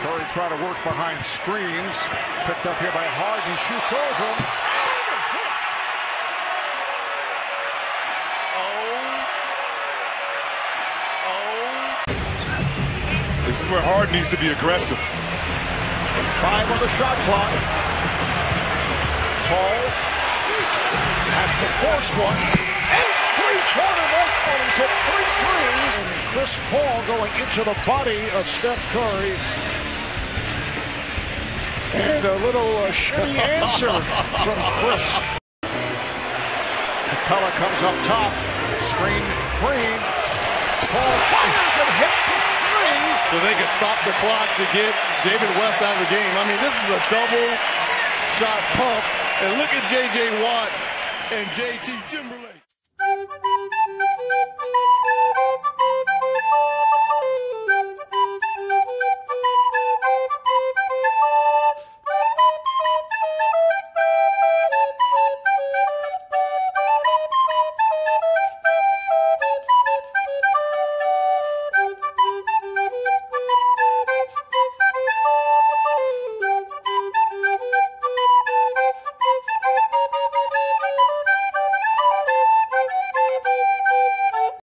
Curry try to work behind screens. Picked up here by Harden. Shoots over him. Oh. This is where Harden needs to be aggressive. Five on the shot clock. Paul has to force one. Eight three-quarter multiples hit three threes. And Chris Paul going into the body of Steph Curry. And a little uh, answer from Chris. Capela comes up top. Screen Green. Paul fires and hits the three. so they can stop the clock to get David West out of the game. I mean, this is a double shot pump. And look at J.J. Watt and J.T. Timberlake.